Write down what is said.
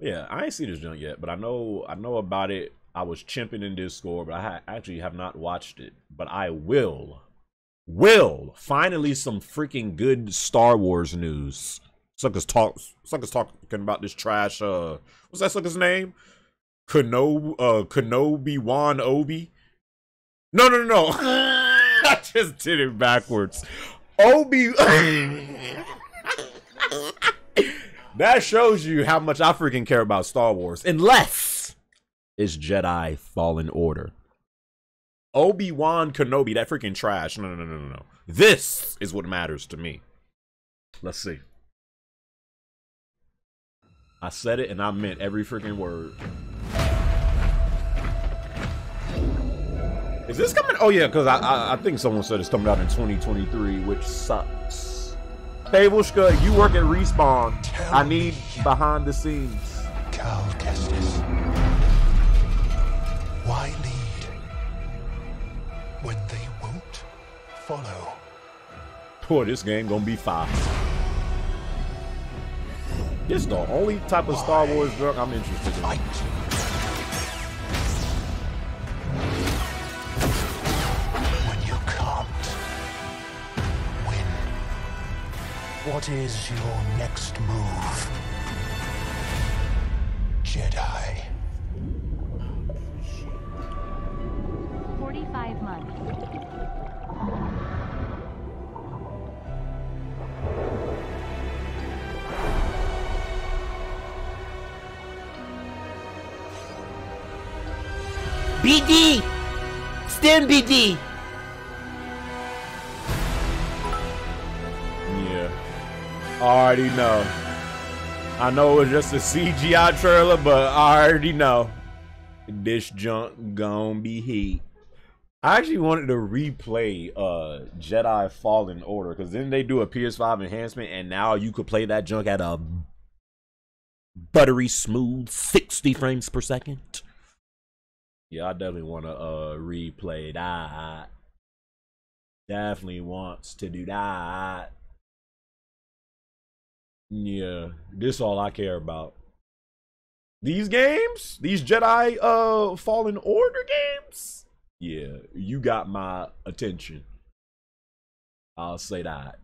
Yeah, I ain't seen this junk yet, but I know I know about it. I was chimping in Discord, but I ha- actually have not watched it. But I will, will finally some freaking good Star Wars news. Suckers talk, suckers talking about this trash. Uh, what's that sucker's name? Kenobi, uh, Kenobi Wan Obi. No, no, no, no. I just did it backwards. Obi. that shows you how much I freaking care about Star Wars. Unless it's Jedi Fallen Order. Obi Wan Kenobi, that freaking trash. No, no, no, no, no. This is what matters to me. Let's see. I said it and I meant every freaking word. Is this coming? Oh yeah, because I, I, I think someone said it's coming out in 2023, which sucks. Babushka, you work at Respawn. Tell I need me. behind the scenes. Cal Kestis. Why lead when they won't follow? Boy, this game gonna be fire. This is the only type of Star Wars drug I'm interested in. Fight. What is your next move? Jedi. 45 months. BD! Stand BD! Already know. I know it's just a CGI trailer, but I already know. This junk gon' be heat. I actually wanted to replay uh Jedi Fallen Order because then they do a PS5 enhancement and now you could play that junk at a buttery smooth 60 frames per second. Yeah, I definitely want to uh replay that. Definitely wants to do that. Yeah, this all I care about. These games, these Jedi uh Fallen Order games. Yeah, you got my attention. I'll say that.